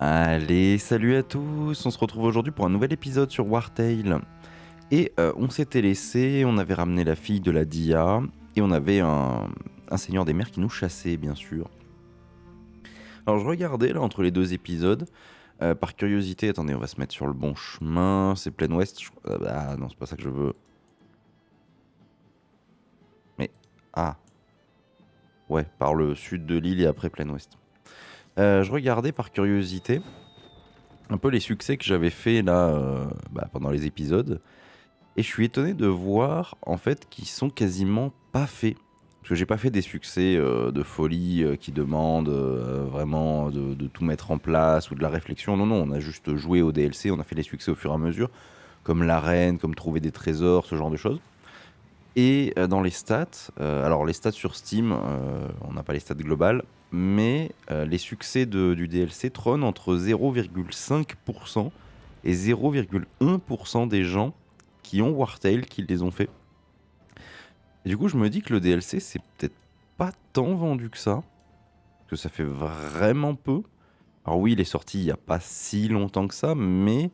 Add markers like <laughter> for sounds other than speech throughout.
Allez, salut à tous, on se retrouve aujourd'hui pour un nouvel épisode sur Wartail. Et euh, on s'était laissé, on avait ramené la fille de la Dia, et on avait un, un seigneur des mers qui nous chassait, bien sûr. Alors je regardais là entre les deux épisodes, euh, par curiosité, attendez, on va se mettre sur le bon chemin, c'est plein ouest, je... ah bah, non, c'est pas ça que je veux. Mais, ah, ouais, par le sud de l'île et après plein ouest. Euh, je regardais par curiosité un peu les succès que j'avais fait là euh, bah, pendant les épisodes. Et je suis étonné de voir en fait qu'ils sont quasiment pas faits. Parce que j'ai pas fait des succès euh, de folie qui demandent vraiment de, de, tout mettre en place ou de la réflexion. Non, non, on a juste joué au DLC, on a fait les succès au fur et à mesure, comme l'arène, comme trouver des trésors, ce genre de choses. Et dans les stats, alors les stats sur Steam, on n'a pas les stats globales, mais euh, les succès du DLC trônent entre 0,5% et 0,1% des gens qui ont Wartail qui les ont fait. Du coup, je me dis que le DLC, c'est peut-être pas tant vendu que ça, que ça fait vraiment peu. Alors oui, il est sorti il n'y a pas si longtemps que ça, mais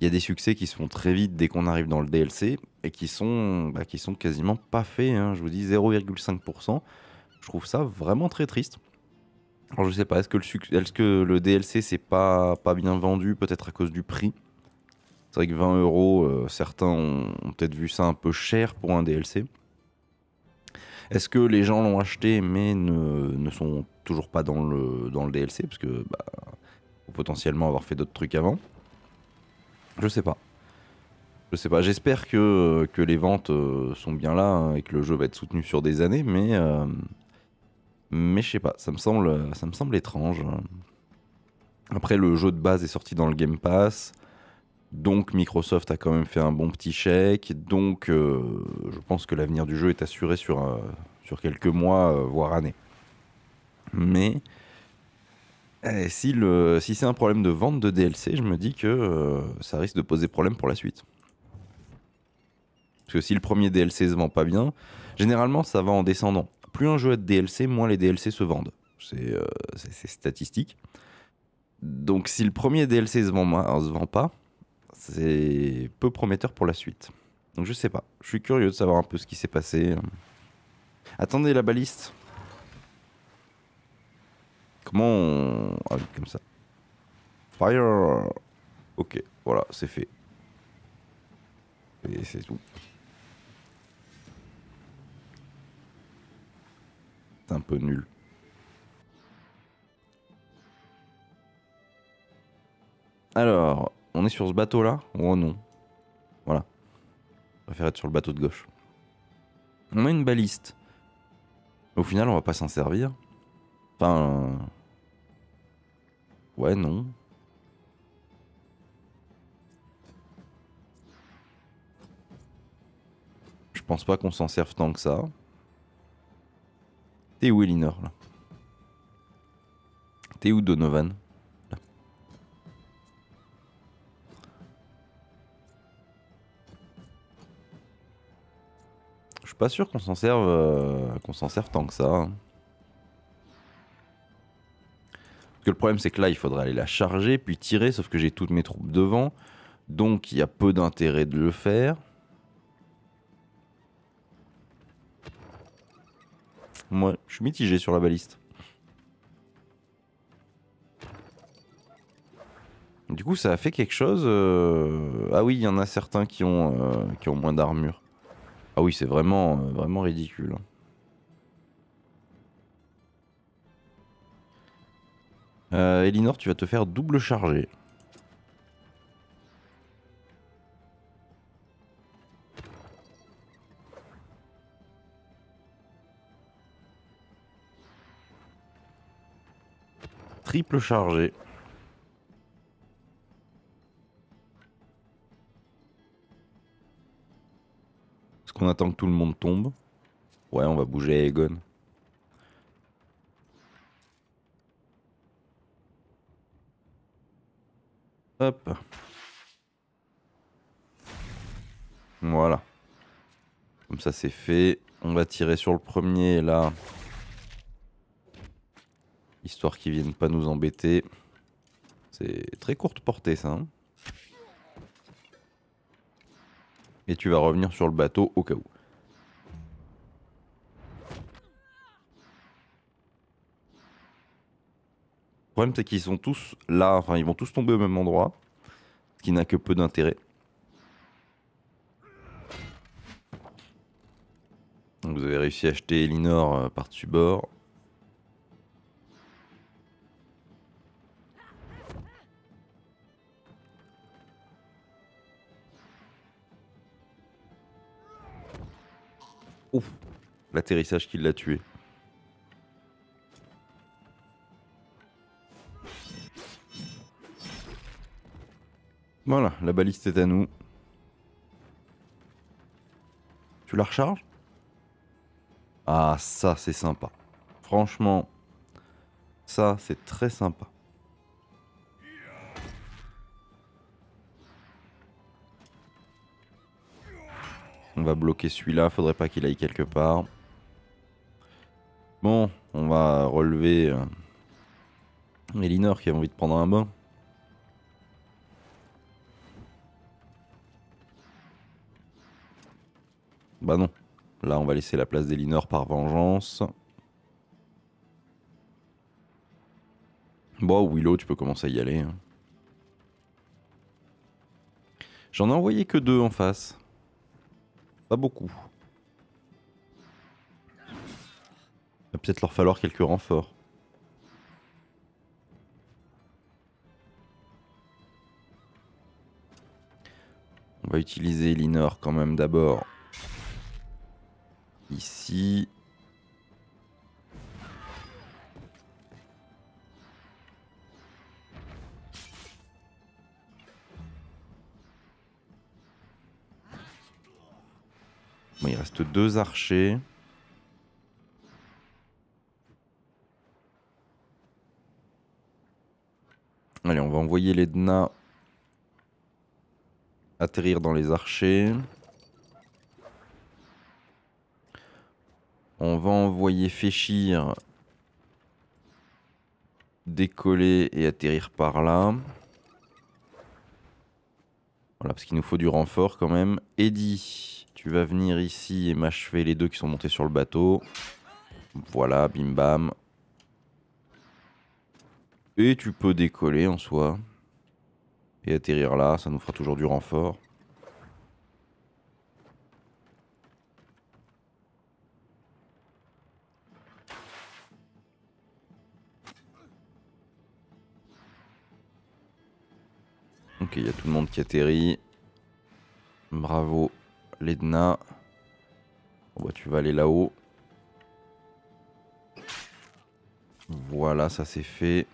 il y a des succès qui se font très vite dès qu'on arrive dans le DLC et qui sont, bah, qui sont quasiment pas faits. Hein. Je vous dis 0,5%. Je trouve ça vraiment très triste. Alors je sais pas, est-ce que le, DLC c'est pas, pas bien vendu, peut-être à cause du prix? C'est vrai que 20 euros, euh, certains ont, peut-être vu ça un peu cher pour un DLC. Est-ce que les gens l'ont acheté mais ne, ne, sont toujours pas dans le, dans le DLC Parce que bah, faut potentiellement avoir fait d'autres trucs avant. Je sais pas. Je sais pas. J'espère que, que les ventes euh, sont bien là hein, et que le jeu va être soutenu sur des années, mais euh, mais je sais pas, ça me semble, étrange. Après, le jeu de base est sorti dans le Game Pass. Donc Microsoft a quand même fait un bon petit chèque. Donc euh, je pense que l'avenir du jeu est assuré sur, euh, quelques mois, euh, voire années. Mais eh, si, si c'est un problème de vente de DLC, je me dis que ça risque de poser problème pour la suite. Parce que si le premier DLC se vend pas bien, généralement ça va en descendant plus un jeu a de DLC, moins les DLC se vendent. C'est euh, statistique. Donc si le premier DLC se vend, se vend pas, c'est peu prometteur pour la suite. Donc je sais pas. Je suis curieux de savoir un peu ce qui s'est passé. Attendez la baliste. Comment on... Ah comme ça. Fire Ok, voilà, c'est fait. Et c'est tout. Un peu nul. Alors, on est sur ce bateau là Oh non? Voilà. Je préfère être sur le bateau de gauche. On a une baliste. Au final, on va pas s'en servir. Enfin. Ouais, non. Je pense pas qu'on s'en serve tant que ça. T'es où Elinor là? T'es où Donovan? Je suis pas sûr qu'on s'en serve, euh, qu'on s'en serve tant que ça. Hein. Parce que le problème c'est que là il faudrait aller la charger puis tirer, sauf que j'ai toutes mes troupes devant, donc il y a peu d'intérêt de le faire. Moi, je suis mitigé sur la baliste. Du coup, ça a fait quelque chose. Euh, ah oui, il y en a certains qui ont, euh, moins d'armure. Ah oui, c'est vraiment, euh, vraiment ridicule. Elinor, tu vas te faire double charger. Triple chargé. Est-ce qu'on attend que tout le monde tombe? Ouais, on va bouger Egon. Hop. Voilà. Comme ça c'est fait. On va tirer sur le premier là histoire qu'ils viennent pas nous embêter. C'est très courte portée ça. Hein. Et tu vas revenir sur le bateau au cas où. Le problème c'est qu'ils sont tous là, enfin ils vont tous tomber au même endroit, ce qui n'a que peu d'intérêt. vous avez réussi à acheter Elinor euh, par-dessus bord. Ouf, l'atterrissage qui l'a tué. Voilà, la baliste est à nous. Tu la recharges? Ah, ça c'est sympa. Franchement, ça c'est très sympa. On va bloquer celui-là, faudrait pas qu'il aille quelque part. Bon, on va relever euh, Elinor qui a envie de prendre un bain. Bah non. Là, on va laisser la place d'Elinor par vengeance. Bon, Willow, tu peux commencer à y aller. Hein. J'en ai envoyé que deux en face. Pas beaucoup. Va peut-être leur falloir quelques renforts. On va utiliser Elinor quand même d'abord Ici. Deux archers. Allez, on va envoyer les Dna atterrir dans les archers. On va envoyer Féchir décoller et atterrir par là. Voilà, parce qu'il nous faut du renfort quand même. Eddie, tu vas venir ici et m'achever les deux qui sont montés sur le bateau. Voilà, bim bam. Et tu peux décoller en soi. Et atterrir là, ça nous fera toujours du renfort. Ok, il y a tout le monde qui atterrit. Bravo, Ledna. Bon, bah, tu vas aller là-haut. Voilà, ça c'est fait.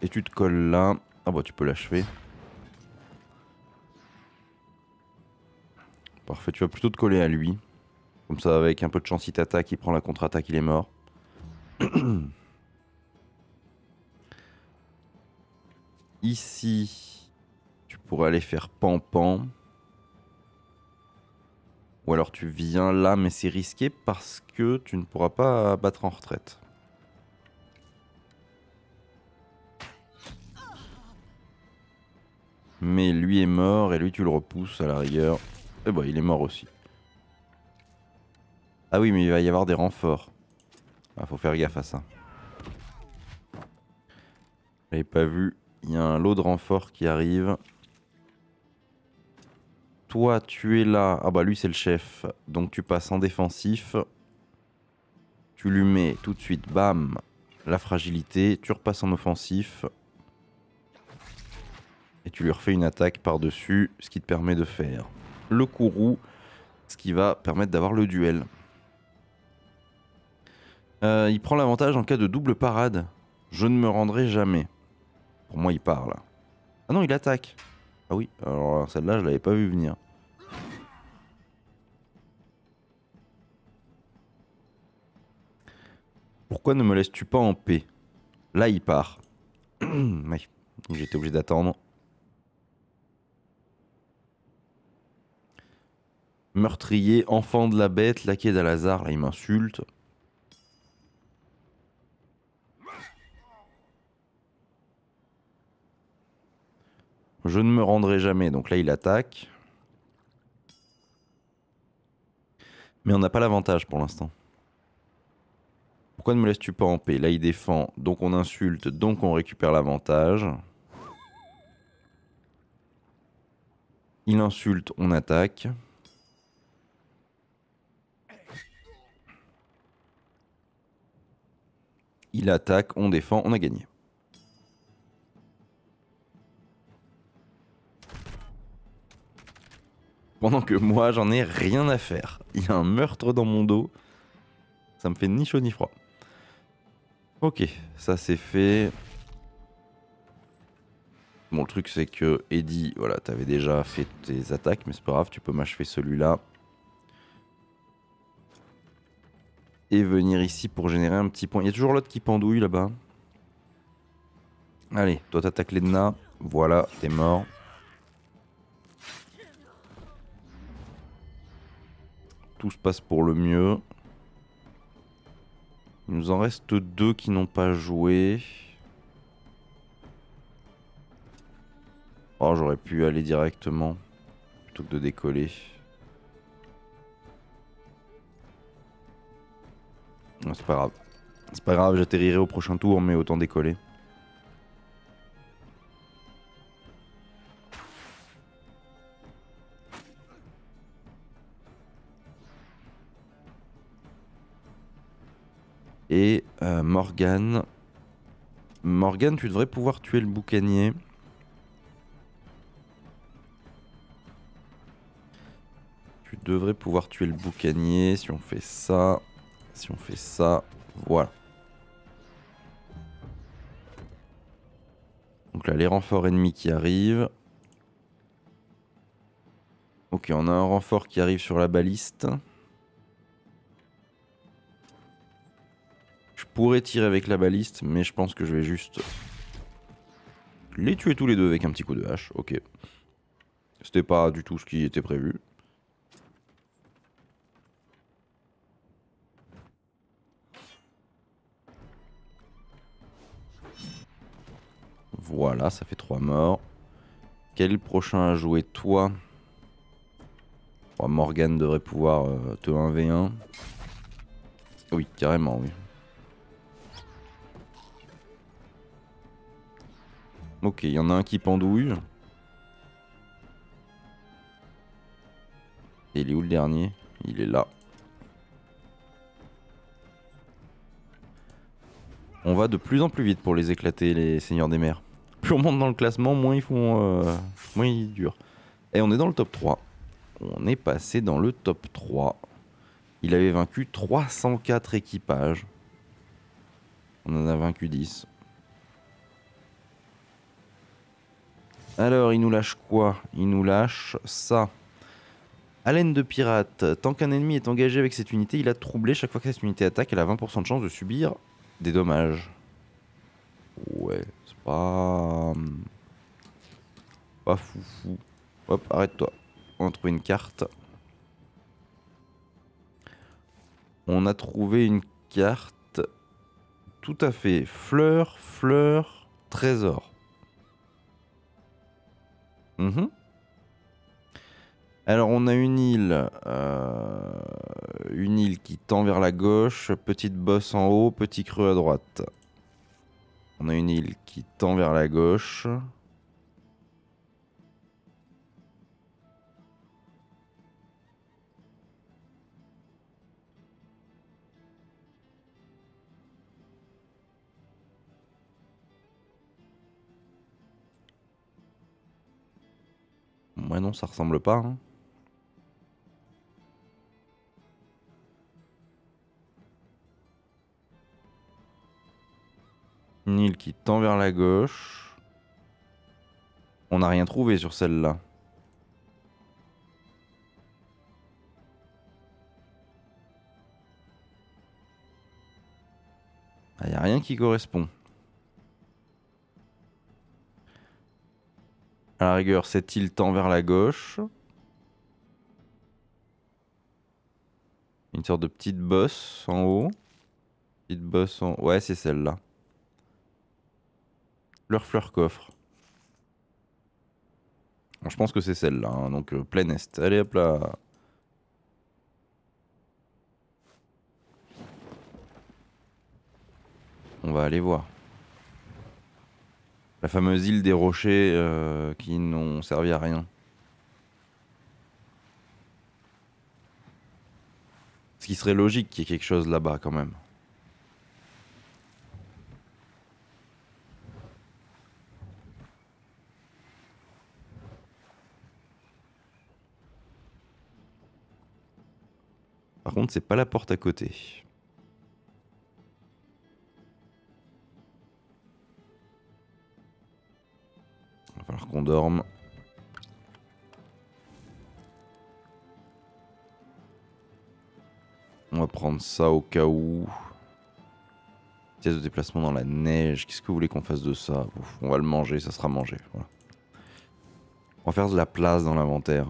Et tu te colles là. Ah bah tu peux l'achever. Parfait, tu vas plutôt te coller à lui. Comme ça, avec un peu de chance, il t'attaque, il prend la contre-attaque, il est mort. <clears throat> Ici, pour aller faire pan-pan. Ou alors tu viens là, mais c'est risqué parce que tu ne pourras pas battre en retraite. Mais lui est mort et lui tu le repousses à la rigueur. Et eh bah ben, il est mort aussi. Ah oui mais il va y avoir des renforts. Ah, faut faire gaffe à ça. J'avais pas vu. Il y a un lot de renforts qui arrive. Toi, tu es là. Ah bah lui, c'est le chef. Donc tu passes en défensif. Tu lui mets tout de suite, bam, la fragilité. Tu repasses en offensif. Et tu lui refais une attaque par-dessus, ce qui te permet de faire le courroux, ce qui va permettre d'avoir le duel. Euh, il prend l'avantage en cas de double parade. Je ne me rendrai jamais. Pour moi, il parle. Ah non, il attaque. Ah oui, alors celle-là, je l'avais pas vu venir. Pourquoi ne me laisses-tu pas en paix? Là, il part. <clears throat> J'étais obligé d'attendre. Meurtrier, enfant de la bête, laquais d'Alazar, là il m'insulte. Je ne me rendrai jamais. Donc là, il attaque. Mais on n'a pas l'avantage pour l'instant. Pourquoi ne me laisses-tu pas en paix? Là, il défend, donc on insulte, donc on récupère l'avantage. Il insulte, on attaque. Il attaque, on défend, on a gagné. Pendant que moi, j'en ai rien à faire. Il y a un meurtre dans mon dos. Ça me fait ni chaud ni froid. Ok, ça c'est fait. Bon, le truc c'est que Eddie, voilà, t'avais déjà fait tes attaques, mais c'est pas grave, tu peux m'achever celui-là. Et venir ici pour générer un petit point. Il y a toujours l'autre qui pendouille là-bas. Allez, toi t'attaques l'Edna. Voilà, t'es mort. Tout se passe pour le mieux. Il nous en reste deux qui n'ont pas joué. Oh, j'aurais pu aller directement plutôt que de décoller. C'est pas grave. C'est pas grave, j'atterrirai au prochain tour, mais autant décoller. Et euh, Morgan. Morgan, tu devrais pouvoir tuer le boucanier. Tu devrais pouvoir tuer le boucanier si on fait ça. Si on fait ça, voilà. Donc là, les renforts ennemis qui arrivent. Ok, on a un renfort qui arrive sur la baliste. Pourrais tirer avec la baliste, mais je pense que je vais juste les tuer tous les deux avec un petit coup de hache. Ok. C'était pas du tout ce qui était prévu. Voilà, ça fait 3 morts. Quel prochain à jouer Toi? Morgan devrait pouvoir euh, te 1v1. Oui, carrément, oui. Ok, il y en a un qui pendouille. Et il est où le dernier? Il est là. On va de plus en plus vite pour les éclater, les seigneurs des mers. Plus on monte dans le classement, moins ils font. Euh, moins ils durent. Et on est dans le top 3. On est passé dans le top 3. Il avait vaincu 304 équipages. On en a vaincu 10. Alors, il nous lâche quoi? Il nous lâche ça. Haleine de pirate. Tant qu'un ennemi est engagé avec cette unité, il a troublé. Chaque fois que cette unité attaque, elle a 20% de chance de subir des dommages. Ouais, c'est pas... Pas fou fou. Hop, arrête-toi. On a trouvé une carte. On a trouvé une carte. Tout à fait. Fleur, fleur, trésor. Mhm. Alors on a une île, euh, une île qui tend vers la gauche, petite bosse en haut, petit creux à droite. On a une île qui tend vers la gauche. Ouais, non, ça ressemble pas. Hein. Une île qui tend vers la gauche. On n'a rien trouvé sur celle-là. Il ah, n'y a rien qui correspond. À la rigueur, cette île tend vers la gauche. Une sorte de petite bosse en haut. Petite bosse en... Ouais, c'est celle-là. Fleur, fleur, coffre. je pense que c'est celle-là, hein, donc euh, plein est. Allez hop là. On va aller voir. La fameuse île des rochers euh, qui n'ont servi à rien. Ce qui serait logique qu'il y ait quelque chose là-bas quand même. Par contre, c'est pas la porte à côté. Dorme. On va prendre ça au cas où. Pièce de déplacement dans la neige. Qu'est-ce que vous voulez qu'on fasse de ça? On va le manger, ça sera mangé. On va faire de la place dans l'inventaire.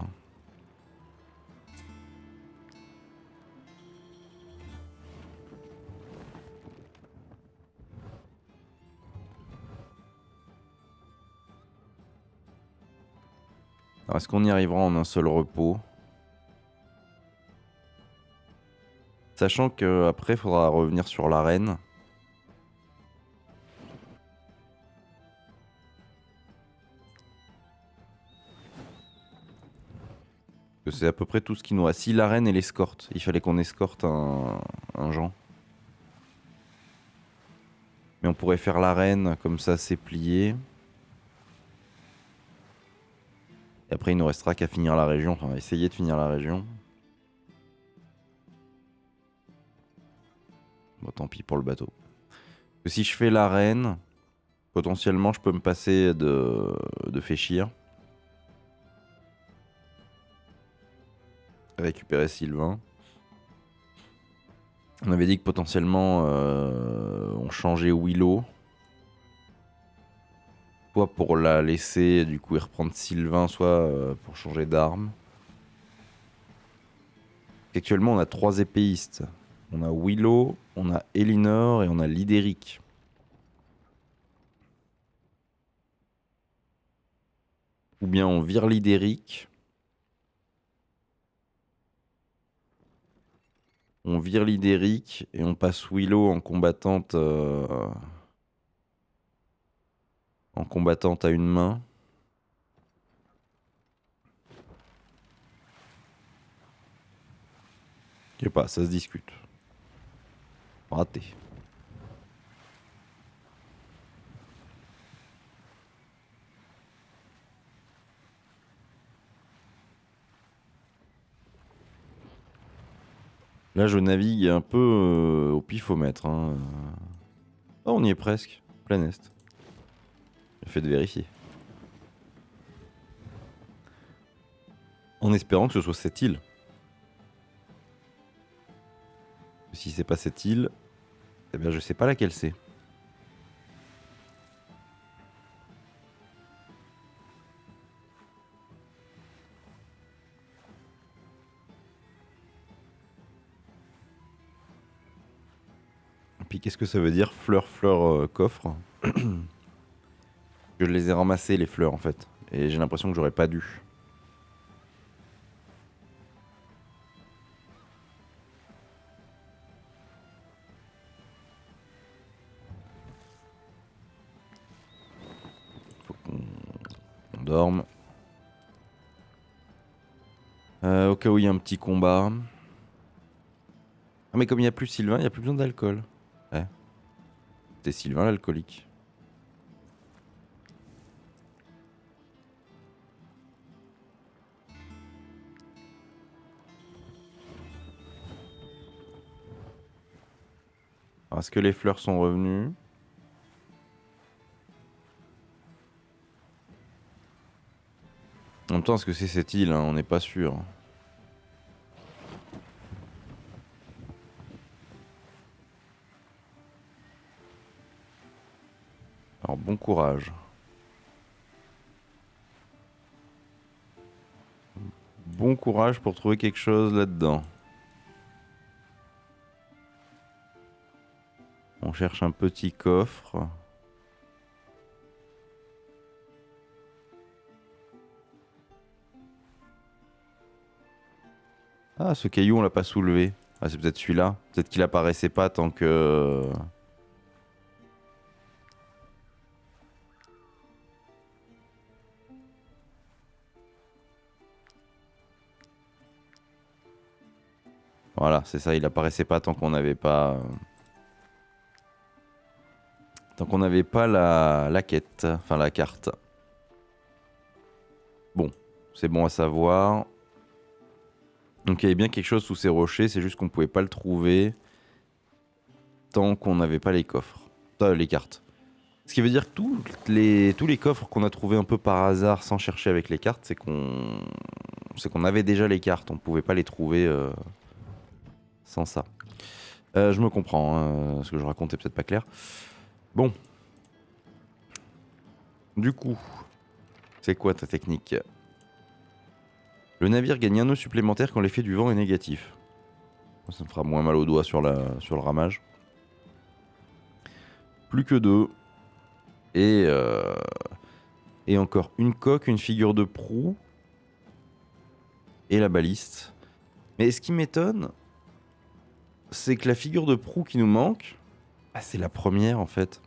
Est-ce qu'on y arrivera en un seul repos? Sachant qu'après, il faudra revenir sur l'arène. C'est à peu près tout ce qui nous reste. Si l'arène et l'escorte, il fallait qu'on escorte un, un Jean. Mais on pourrait faire l'arène comme ça, c'est plié. Et après, il nous restera qu'à finir la région. Enfin, essayer de finir la région. Bon, tant pis pour le bateau. si je fais l'arène, potentiellement, je peux me passer de, de Féchir. Récupérer Sylvain. On avait dit que potentiellement, euh, on changeait Willow. Soit pour la laisser, du coup, et reprendre Sylvain, soit euh, pour changer d'arme? Actuellement, on a trois épéistes. On a Willow, on a Elinor et on a Lidéric. Ou bien on vire Lidéric. On vire Lidéric et on passe Willow en combattante. Euh, en combattante à une main. Je sais pas, ça se discute. Raté. Là, je navigue un peu euh, au pifomètre. Hein. Oh, on y est presque. Plein est. Le fait de vérifier. En espérant que ce soit cette île. Si c'est pas cette île, eh bien je sais pas laquelle c'est. Et puis qu'est-ce que ça veut dire fleur, fleur, euh, coffre? <clears throat> Je les ai ramassées les fleurs en fait. Et j'ai l'impression que j'aurais pas dû. dorme. Euh, au cas où il y a un petit combat. Ah mais comme il n'y a plus Sylvain, il n'y a plus besoin d'alcool. Ouais. C'était Sylvain l'alcoolique. Est-ce que les fleurs sont revenues En même temps, est-ce que c'est cette île hein On n'est pas sûr. Alors bon courage. Bon courage pour trouver quelque chose là-dedans. On cherche un petit coffre. Ah, ce caillou, on l'a pas soulevé. Ah, c'est peut-être celui-là. Peut-être qu'il apparaissait pas tant que... Voilà, c'est ça, il apparaissait pas tant qu'on n'avait pas... Euh, euh, Tant qu'on n'avait pas la... la quête, enfin la carte. Bon, c'est bon à savoir. Donc il y avait bien quelque chose sous ces rochers, c'est juste qu'on pouvait pas le trouver tant qu'on n'avait pas les coffres, euh, les cartes. Ce qui veut dire que tous les, coffres qu'on a trouvés un peu par hasard sans chercher avec les cartes, c'est qu'on qu'on avait déjà les cartes, on pouvait pas les trouver euh, sans ça. Euh, je me comprends, hein, ce que je raconte est peut-être pas clair. Bon. Du coup, c'est quoi ta technique? Le navire gagne un nœud supplémentaire quand l'effet du vent est négatif. Ça me fera moins mal au doigt sur, sur le ramage. Plus que deux. Et, euh, et encore une coque, une figure de proue. Et la baliste. Mais ce qui m'étonne, c'est que la figure de proue qui nous manque, ah, c'est la première en fait.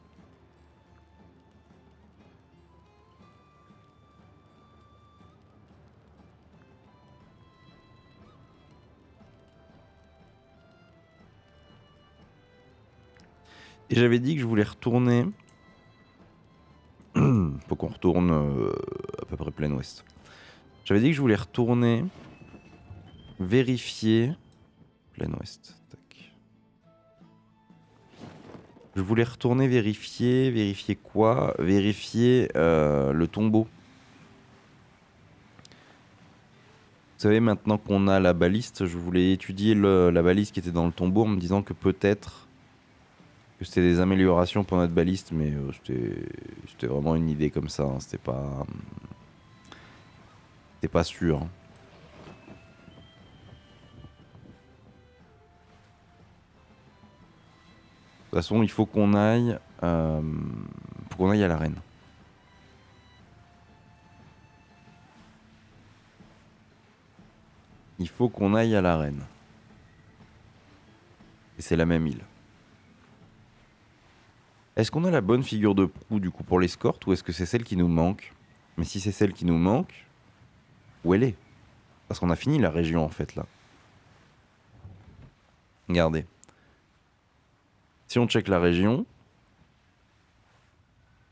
Et j'avais dit que je voulais retourner. <clears throat> Faut qu'on retourne euh, à peu près plein ouest. J'avais dit que je voulais retourner vérifier plein ouest. Je voulais retourner vérifier, vérifier quoi? Vérifier euh, le tombeau. Vous savez, maintenant qu'on a la baliste, je voulais étudier la baliste qui était dans le tombeau en me disant que peut-être que c'était des améliorations pour notre baliste, mais euh, c'était vraiment une idée comme ça, hein, c'était pas... C'était pas sûr. hein. Toute façon, il faut qu'on aille... Euh, qu'on aille à l'arène. Il faut qu'on aille à l'arène. Et c'est la même île. Est-ce qu'on a la bonne figure de proue du coup pour l'escorte ou est-ce que c'est celle qui nous manque? Mais si c'est celle qui nous manque, où elle est? Parce qu'on a fini la région en fait là. Regardez. Si on check la région,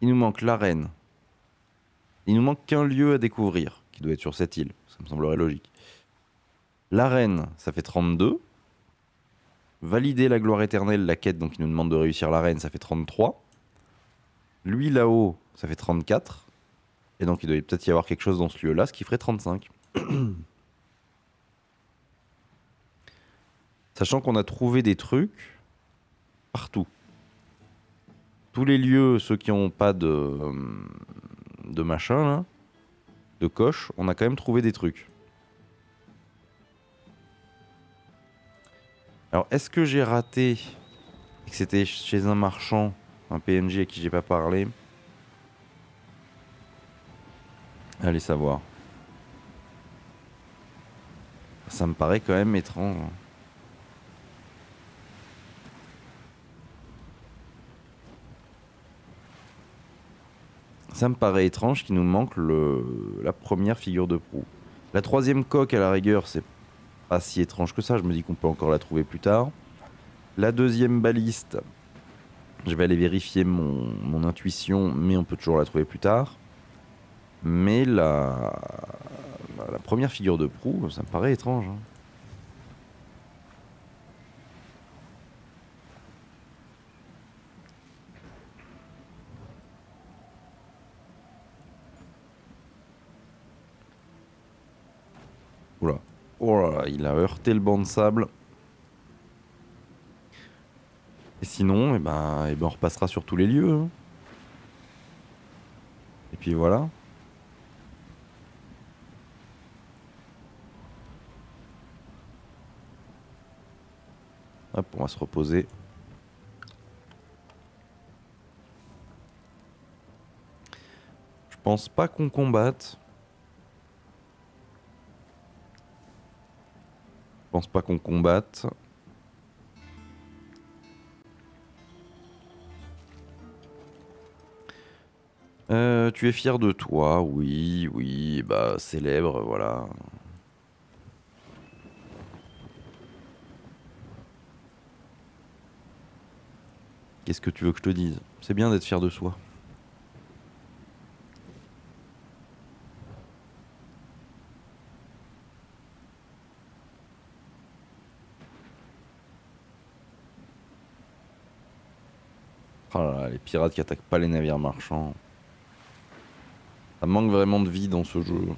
il nous manque l'arène. Il nous manque qu'un lieu à découvrir, qui doit être sur cette île. Ça me semblerait logique. L'arène, ça fait 32. Valider la gloire éternelle, la quête, donc il nous demande de réussir l'arène, ça fait 33. Lui là-haut, ça fait 34. Et donc il doit peut-être y avoir quelque chose dans ce lieu-là, ce qui ferait 35. <clears throat> Sachant qu'on a trouvé des trucs partout. Tous les lieux, ceux qui n'ont pas de, euh, de machin, là, de coche, on a quand même trouvé des trucs. Alors, est-ce que j'ai raté et que c'était chez un marchand, un PNJ à qui j'ai pas parlé? Allez savoir. Ça me paraît quand même étrange. Ça me paraît étrange qu'il nous manque le, la première figure de proue. La troisième coque, à la rigueur, c'est pas si étrange que ça. Je me dis qu'on peut encore la trouver plus tard. La deuxième baliste, je vais aller vérifier mon, intuition, mais on peut toujours la trouver plus tard. Mais la, la première figure de proue, ça me paraît étrange. hein. Oh là il a heurté le banc de sable. Et sinon, eh ben, eh ben, on repassera sur tous les lieux. hein. Et puis voilà. Hop, on va se reposer. Je pense pas qu'on combatte. Je pense pas qu'on combatte. Euh, tu es fier de toi, oui, oui, bah célèbre, voilà. Qu'est-ce que tu veux que je te dise? C'est bien d'être fier de soi. Pirates qui attaquent pas les navires marchands. Ça manque vraiment de vie dans ce jeu.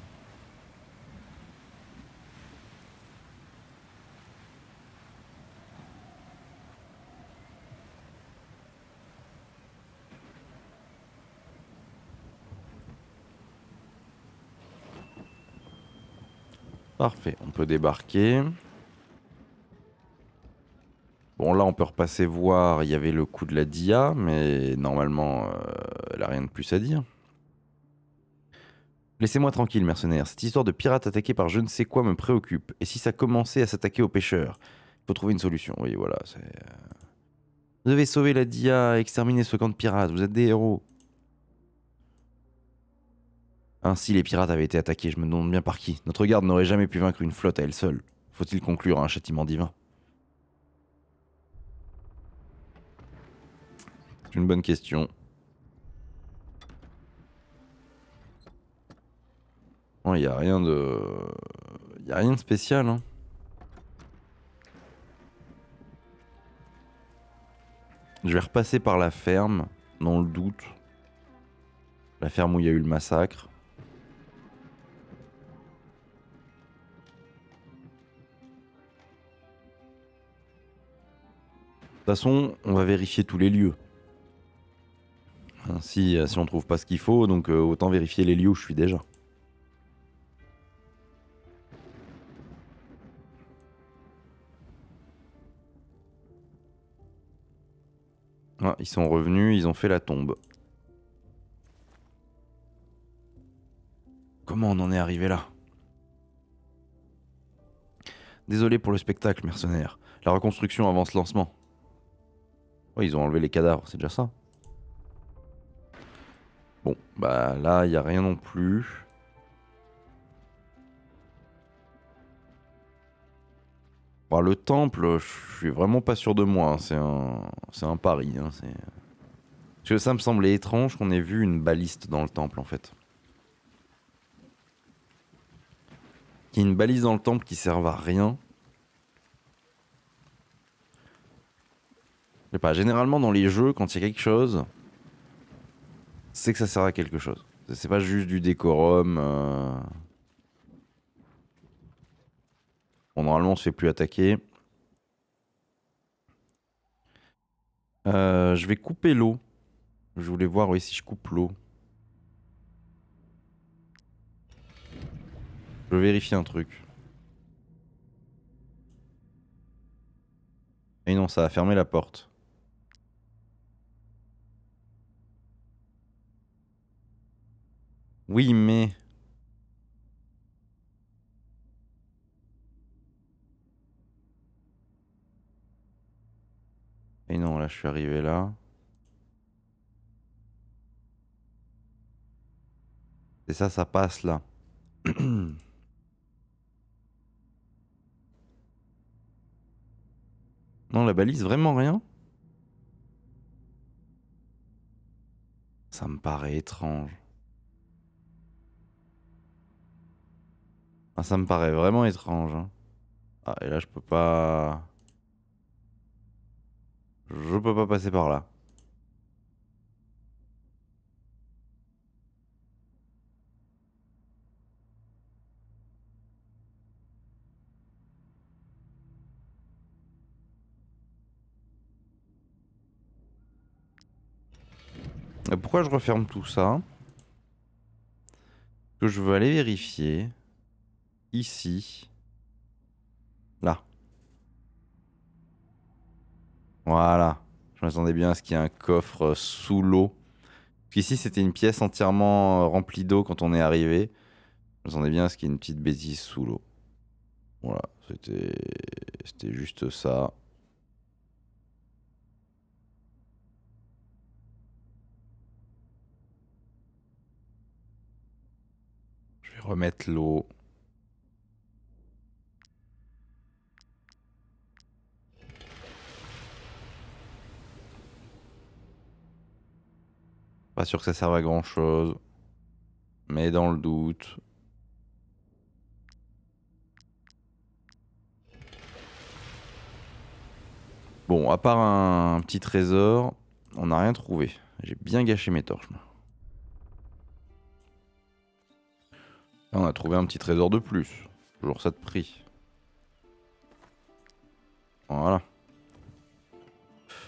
Parfait, on peut débarquer. Bon là on peut repasser voir, il y avait le coup de la dia, mais normalement euh, elle a rien de plus à dire. Laissez-moi tranquille, mercenaire. Cette histoire de pirates attaqués par je ne sais quoi me préoccupe. Et si ça commençait à s'attaquer aux pêcheurs? Il faut trouver une solution. Oui, voilà. c'est... Euh, vous devez sauver la Dia, exterminer ce camp de pirates. Vous êtes des héros. Ainsi, les pirates avaient été attaqués. Je me demande bien par qui. Notre garde n'aurait jamais pu vaincre une flotte à elle seule. Faut-il conclure à un châtiment divin? C'est une bonne question. Il n'y a rien de... Rien de spécial. Hein. Je vais repasser par la ferme, dans le doute. La ferme où il y a eu le massacre. De toute façon, on va vérifier tous les lieux. Hein, si, si on trouve pas ce qu'il faut, donc euh, autant vérifier les lieux où je suis déjà. Ah, ils sont revenus, ils ont fait la tombe. Comment on en est arrivé là? Désolé pour le spectacle, mercenaire. La reconstruction avance lancement. Oh, ils ont enlevé les cadavres, c'est déjà ça. Bon, bah là, il n'y a rien non plus. le temple, je suis vraiment pas sûr de moi. Hein. C'est un, pari. Hein. Parce que ça me semblait étrange qu'on ait vu une baliste dans le temple en fait. Qu'il y ait une balise dans le temple qui serve à rien. Je sais pas, généralement dans les jeux, quand il y a quelque chose, c'est que ça sert à quelque chose. C'est pas juste du décorum. Euh. Bon, normalement, on se fait plus attaquer. Euh, je vais couper l'eau. Je voulais voir oui, si je coupe l'eau. Je vais vérifier un truc. Et non, ça a fermé la porte. Oui, mais... Et non, là, je suis arrivé là. Et ça, ça passe là. <clears throat> non, la balise, vraiment rien? Ça me paraît étrange. Ah, ça me paraît vraiment étrange. Hein. Ah, et là, je peux pas... Je peux pas passer par là. Pourquoi je referme tout ça? Que je veux aller vérifier ici, là. Voilà. Je m'attendais bien à ce qu'il y ait un coffre sous l'eau. Ici, c'était une pièce entièrement remplie d'eau quand on est arrivé. Je m'attendais bien à ce qu'il y ait une petite bêtise sous l'eau. Voilà, c'était c'était juste ça. Je vais remettre l'eau. Pas sûr que ça serve à grand chose. Mais dans le doute. Bon, à part un petit trésor, on n'a rien trouvé. J'ai bien gâché mes torches. On a trouvé un petit trésor de plus. Toujours ça de prix. Voilà.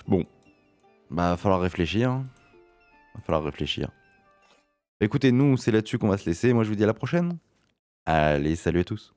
Bon. Bah, va falloir réfléchir. Va falloir réfléchir. Écoutez, nous, c'est là-dessus qu'on va se laisser. Moi, je vous dis à la prochaine. Allez, salut à tous.